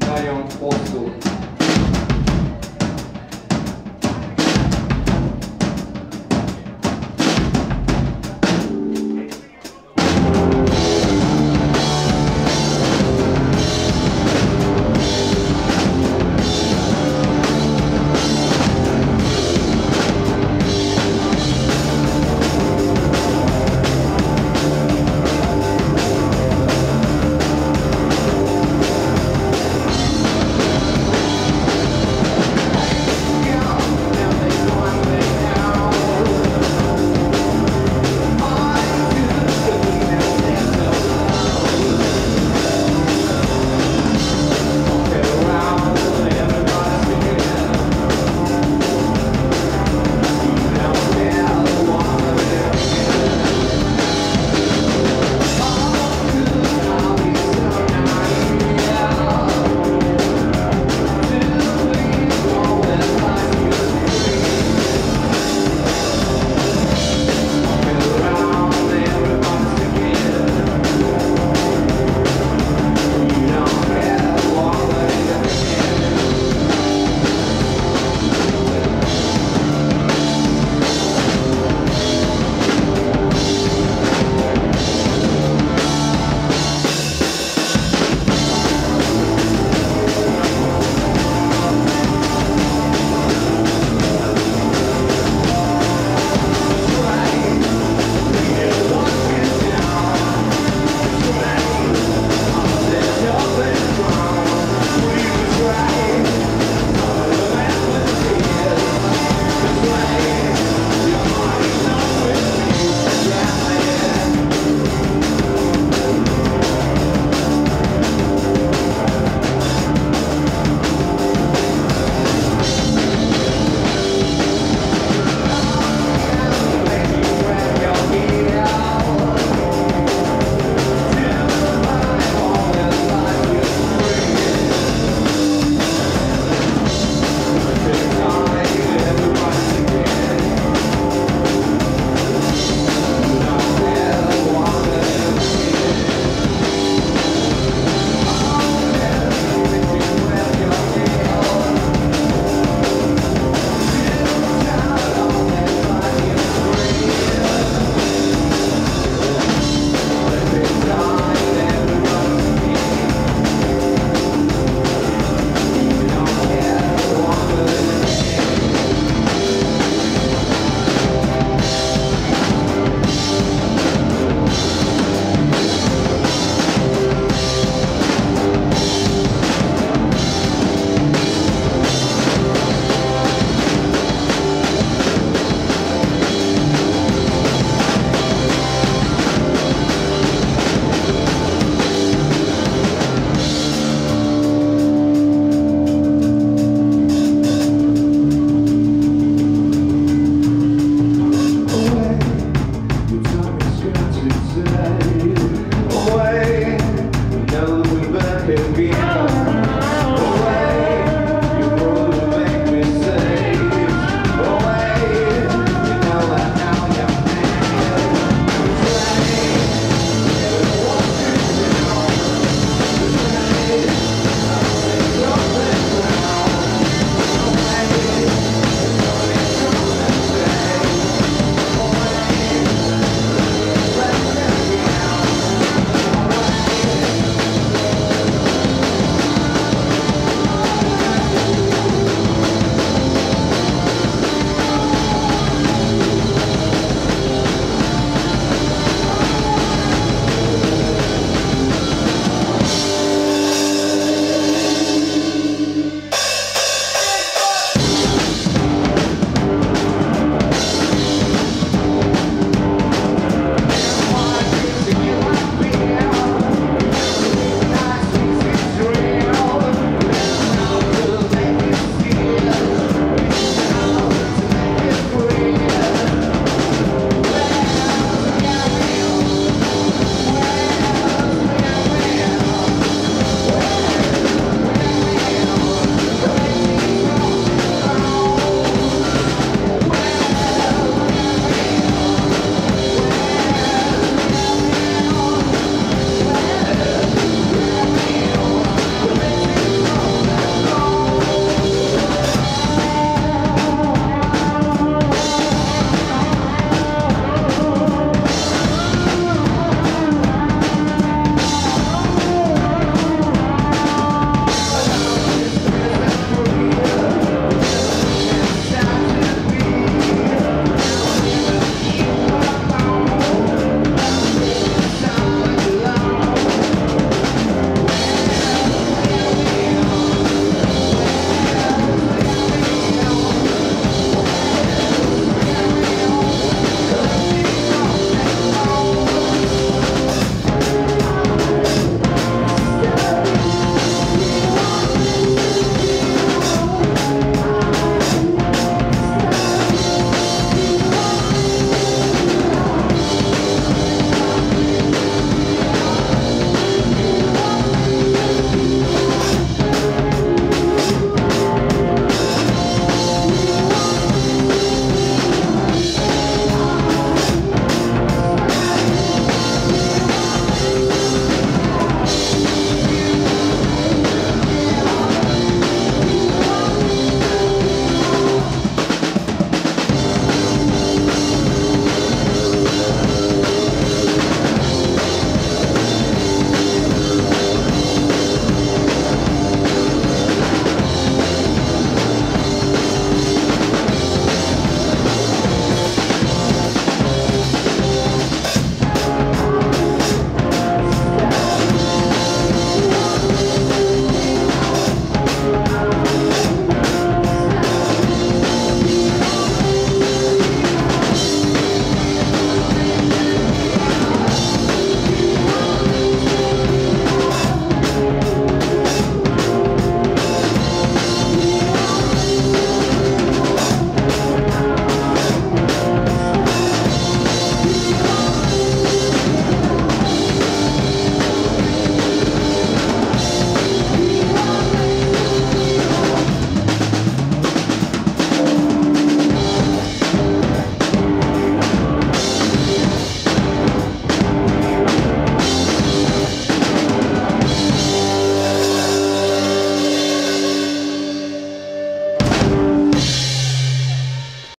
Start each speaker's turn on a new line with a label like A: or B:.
A: dają po prostu